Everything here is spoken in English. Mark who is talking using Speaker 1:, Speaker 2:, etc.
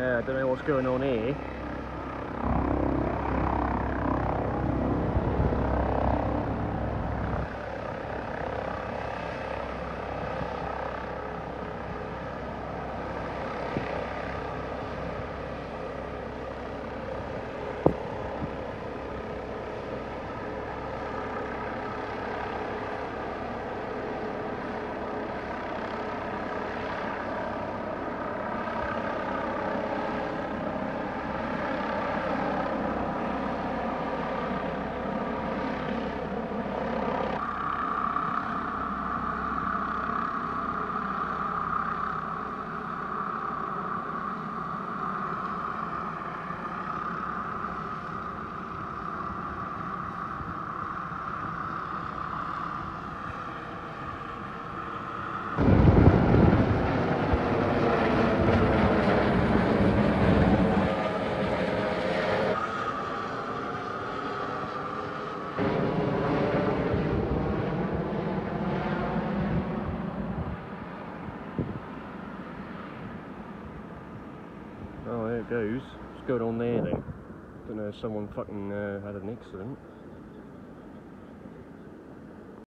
Speaker 1: Yeah, I don't know what's going on here. Oh, there it goes. What's going on there then? Don't know if someone fucking uh, had an accident.